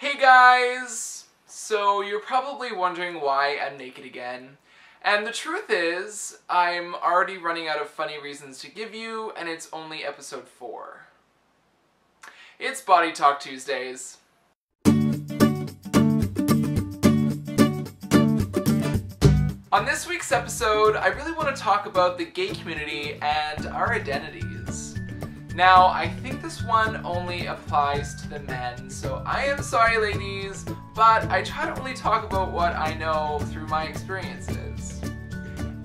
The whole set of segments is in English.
Hey guys! So you're probably wondering why I'm naked again. And the truth is, I'm already running out of funny reasons to give you, and it's only episode 4. It's Body Talk Tuesdays. On this week's episode, I really want to talk about the gay community and our identities. Now, I think this one only applies to the men, so I am sorry ladies, but I try to only talk about what I know through my experiences.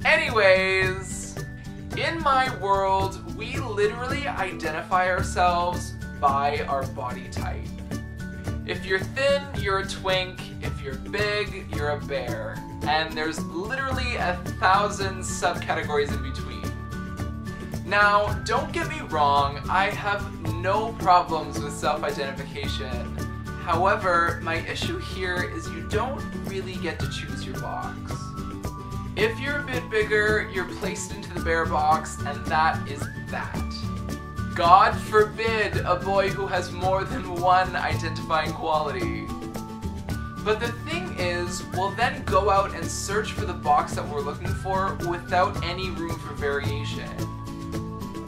Anyways, in my world, we literally identify ourselves by our body type. If you're thin, you're a twink. If you're big, you're a bear. And there's literally a thousand subcategories in between. Now, don't get me wrong, I have no problems with self-identification. However, my issue here is you don't really get to choose your box. If you're a bit bigger, you're placed into the bear box, and that is that. God forbid a boy who has more than one identifying quality. But the thing is, we'll then go out and search for the box that we're looking for without any room for variation.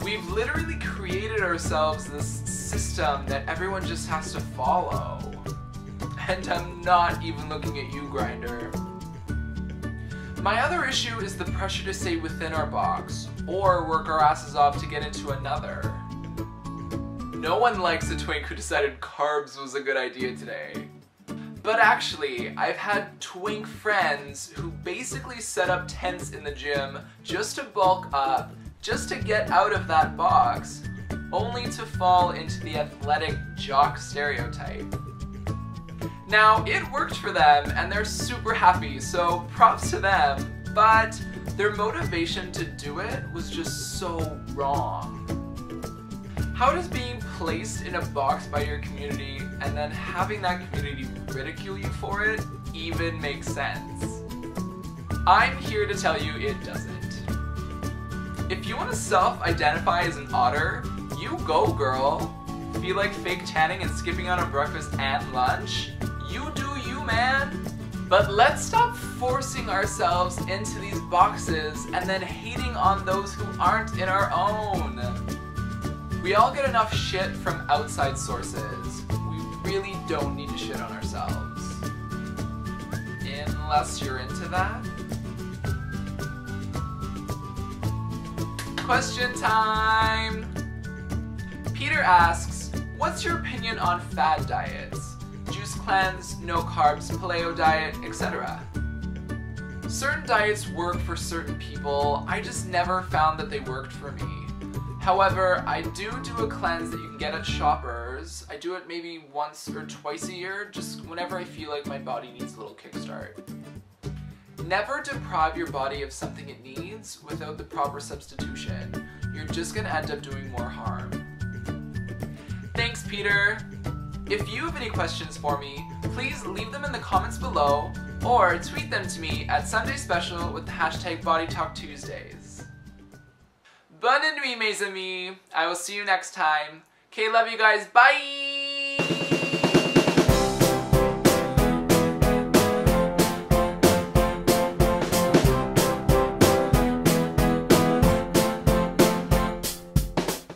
We've literally created ourselves this system that everyone just has to follow. And I'm not even looking at you, Grindr. My other issue is the pressure to stay within our box, or work our asses off to get into another. No one likes a twink who decided carbs was a good idea today. But actually, I've had twink friends who basically set up tents in the gym just to bulk up, just to get out of that box, only to fall into the athletic jock stereotype. Now, it worked for them and they're super happy, so props to them, but their motivation to do it was just so wrong. How does being placed in a box by your community and then having that community ridicule you for it even make sense? I'm here to tell you it doesn't. If you want to self-identify as an otter, you go girl. Feel like fake tanning and skipping out on breakfast and lunch? You do you, man. But let's stop forcing ourselves into these boxes and then hating on those who aren't in our own. We all get enough shit from outside sources. We really don't need to shit on ourselves. Unless you're into that. Question time! Peter asks, what's your opinion on fad diets? Juice cleanse, no carbs, paleo diet, etc. Certain diets work for certain people, I just never found that they worked for me. However, I do do a cleanse that you can get at Shoppers. I do it maybe once or twice a year, just whenever I feel like my body needs a little kickstart. Never deprive your body of something it needs without the proper substitution. You're just gonna end up doing more harm. Thanks, Peter! If you have any questions for me, please leave them in the comments below or tweet them to me at Someday Special with the hashtag Body Talk BodyTalkTuesdays. Bonne nuit, mes amis. I will see you next time. Okay, love you guys. Bye!